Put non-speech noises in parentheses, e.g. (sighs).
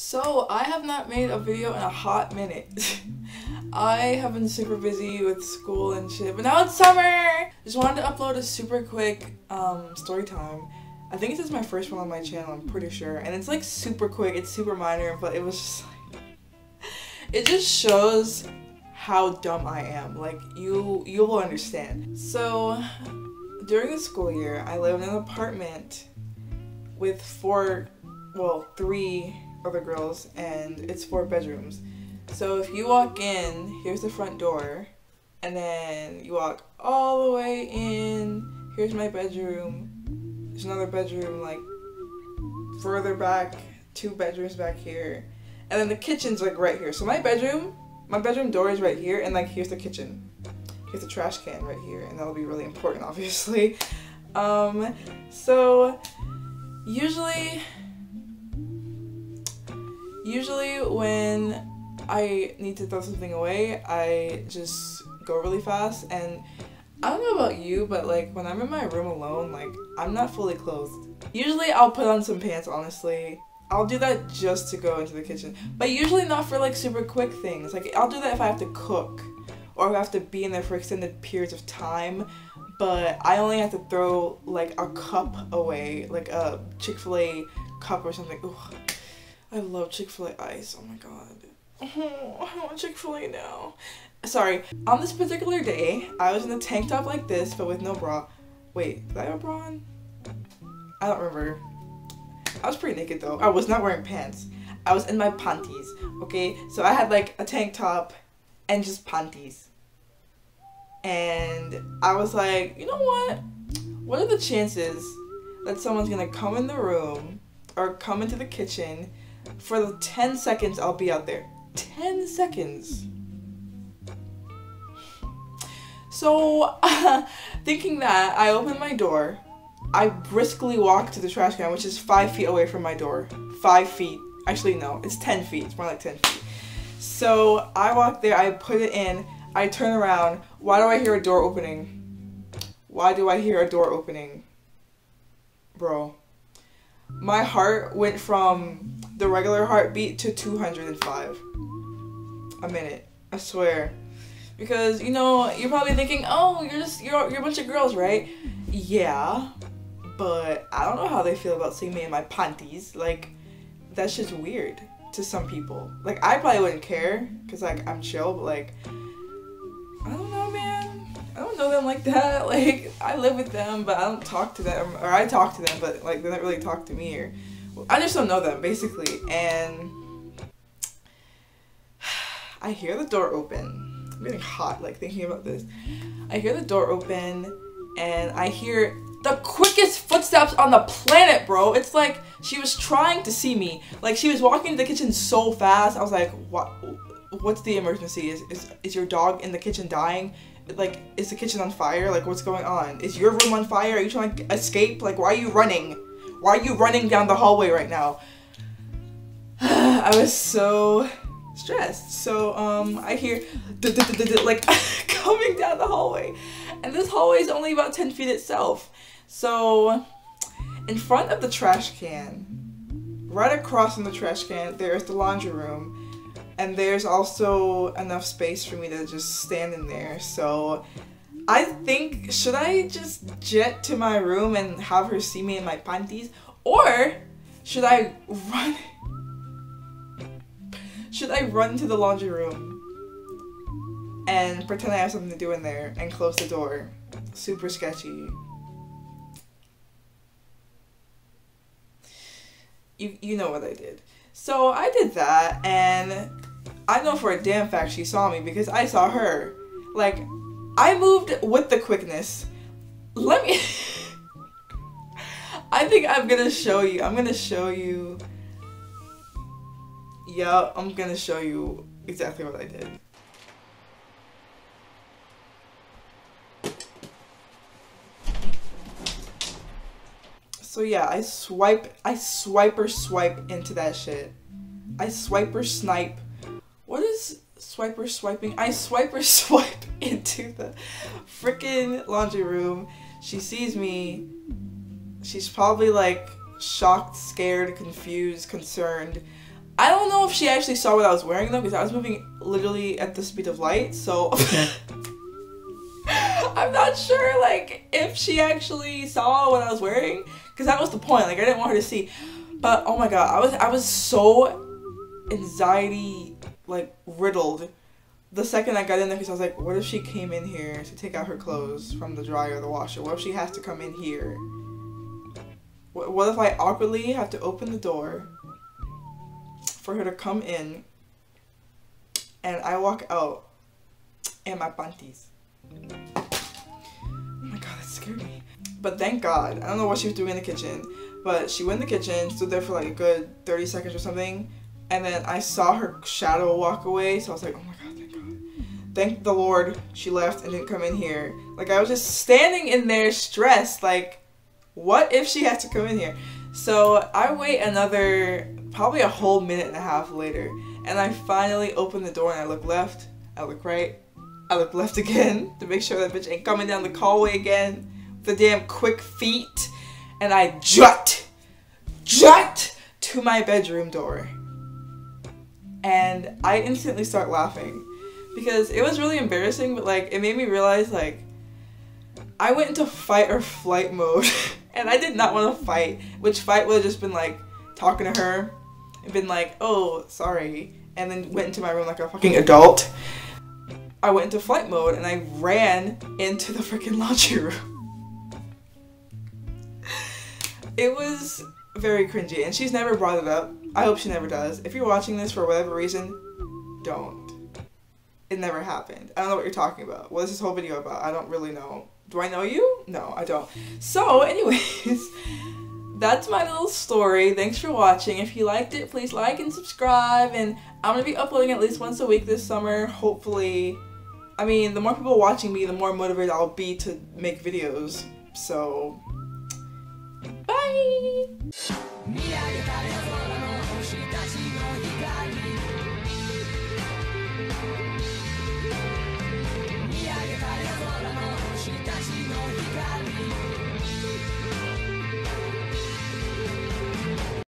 So, I have not made a video in a hot minute. (laughs) I have been super busy with school and shit, but now it's summer! Just wanted to upload a super quick um, story time. I think this is my first one on my channel, I'm pretty sure. And it's like super quick, it's super minor, but it was just (laughs) like... It just shows how dumb I am. Like, you, you will understand. So, during the school year, I lived in an apartment with four, well, three other girls, and it's four bedrooms. So if you walk in, here's the front door, and then you walk all the way in. Here's my bedroom. There's another bedroom like further back, two bedrooms back here, and then the kitchen's like right here. So my bedroom, my bedroom door is right here, and like here's the kitchen. Here's the trash can right here, and that'll be really important, (laughs) obviously. Um, so usually Usually when I need to throw something away, I just go really fast and I don't know about you, but like when I'm in my room alone, like I'm not fully clothed. Usually I'll put on some pants, honestly. I'll do that just to go into the kitchen. But usually not for like super quick things. Like I'll do that if I have to cook or if I have to be in there for extended periods of time. But I only have to throw like a cup away, like a Chick-fil-A cup or something. Ugh. I love Chick-fil-A ice. Oh my god. Oh, (laughs) I want Chick-fil-A now. Sorry. On this particular day, I was in a tank top like this, but with no bra. Wait, did I have a bra on? I don't remember. I was pretty naked though. I was not wearing pants. I was in my panties, okay? So I had like a tank top and just panties. And I was like, you know what? What are the chances that someone's gonna come in the room or come into the kitchen for the 10 seconds I'll be out there. 10 seconds. So, uh, (laughs) thinking that, I open my door. I briskly walk to the trash can, which is five feet away from my door. Five feet. Actually, no, it's 10 feet. It's more like 10 feet. So, I walk there, I put it in, I turn around. Why do I hear a door opening? Why do I hear a door opening? Bro. My heart went from the regular heartbeat to 205 a minute. I swear. Because, you know, you're probably thinking, oh, you're just, you're, you're a bunch of girls, right? Yeah. But I don't know how they feel about seeing me in my panties. Like, that's just weird to some people. Like, I probably wouldn't care because, like, I'm chill, but, like, I don't know, man. I don't know them like that. (laughs) Like, I live with them, but I don't talk to them. Or I talk to them, but, like, they don't really talk to me. Or I just don't know them basically, and I hear the door open. I'm getting hot like thinking about this. I hear the door open, and I hear the quickest footsteps on the planet, bro. It's like she was trying to see me. Like she was walking to the kitchen so fast. I was like, what? What's the emergency? Is is is your dog in the kitchen dying? Like, is the kitchen on fire? Like, what's going on? Is your room on fire? Are you trying to escape? Like, why are you running? Why are you running down the hallway right now? (sighs) I was so stressed. So um, I hear like (laughs) coming down the hallway, and this hallway is only about ten feet itself. So in front of the trash can, right across from the trash can, there's the laundry room, and there's also enough space for me to just stand in there. So I think, should I just jet to my room and have her see me in my panties? Or should I run? Should I run to the laundry room and pretend I have something to do in there and close the door? Super sketchy. You, you know what I did. So I did that and I know for a damn fact she saw me because I saw her. Like, I moved with the quickness. Let me. (laughs) I think I'm gonna show you. I'm gonna show you. Yeah, I'm gonna show you exactly what I did. So yeah, I swipe, I swipe or swipe into that shit. I swipe or snipe. What is swiper swiping. I swipe or (laughs) swipe into the freaking laundry room. She sees me. She's probably like shocked, scared, confused, concerned. I don't know if she actually saw what I was wearing though, because I was moving literally at the speed of light. So (laughs) I'm not sure, like, if she actually saw what I was wearing, because that was the point. Like, I didn't want her to see. But oh my god, I was I was so anxiety like riddled the second I got in there because I was like, what if she came in here to take out her clothes from the dryer or the washer? What if she has to come in here? What, what if I awkwardly have to open the door for her to come in and I walk out in my panties? Oh my god, that scared me. But thank God, I don't know what she was doing in the kitchen, but she went in the kitchen, stood there for like a good 30 seconds or something, and then I saw her shadow walk away, so I was like, oh my god, thank God. Thank the Lord she left and didn't come in here. Like, I was just standing in there stressed, like, what if she had to come in here? So I wait another, probably a whole minute and a half later, and I finally open the door and I look left, I look right, I look left (laughs) again to make sure that bitch ain't coming down the hallway again with the damn quick feet, and I jut, jut to my bedroom door and I instantly start laughing because it was really embarrassing, but like it made me realize like I went into fight or flight mode (laughs) and I did not want to fight, which fight would have just been like talking to her and been like, oh, sorry, and then went into my room like a fucking adult. I went into flight mode and I ran into the freaking (laughs) laundry room. it was very cringy and she's never brought it up I hope she never does. If you're watching this for whatever reason, don't. It never happened. I don't know what you're talking about. What is this whole video about? I don't really know. Do I know you? No, I don't. So, anyways, (laughs) that's my little story. Thanks for watching. If you liked it, please like and subscribe. And I'm going to be uploading at least once a week this summer, hopefully. I mean, the more people watching me, the more motivated I'll be to make videos. So, bye!